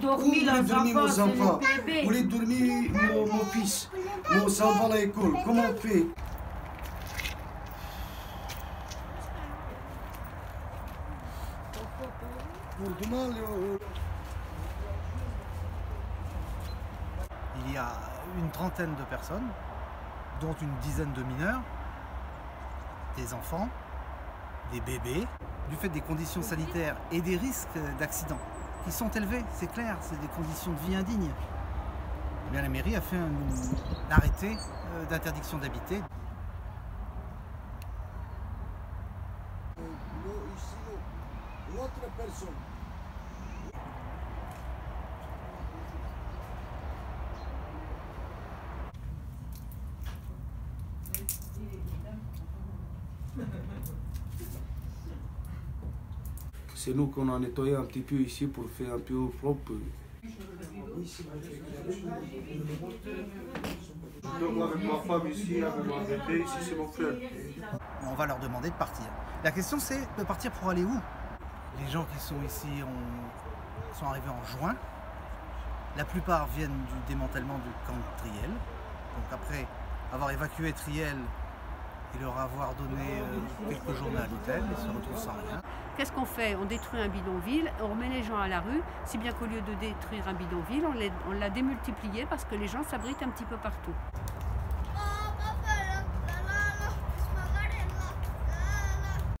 Dormi dormir enfants, nos c'est enfants. Vous voulez dormir mon, mon fils Mon va à l'école. Comment on fait? Pour demain, le- Il y a une trentaine de personnes, dont une dizaine de mineurs, des enfants, des bébés, du fait des conditions sanitaires et des risques d'accident qui sont élevés, c'est clair, c'est des conditions de vie indignes. Eh la mairie a fait un arrêté euh, d'interdiction d'habiter. Personne. C'est nous qu'on a nettoyé un petit peu ici pour faire un peu propre. Donc avec ma femme ici, avec mon bébé, ici c'est mon frère. On va leur demander de partir. La question c'est de partir pour aller où? Les gens qui sont ici ont- sont arrivés en juin. La plupart viennent du démantèlement du camp de Triel. Donc après avoir évacué Triel et leur avoir donné euh, quelques journées à l'hôtel, ils se retrouvent sans rien. Qu'est-ce qu'on fait? On détruit un bidonville, on remet les gens à la rue, si bien qu'au lieu de détruire un bidonville, on l'a- on l'a démultiplié parce que les gens s'abritent un petit peu partout.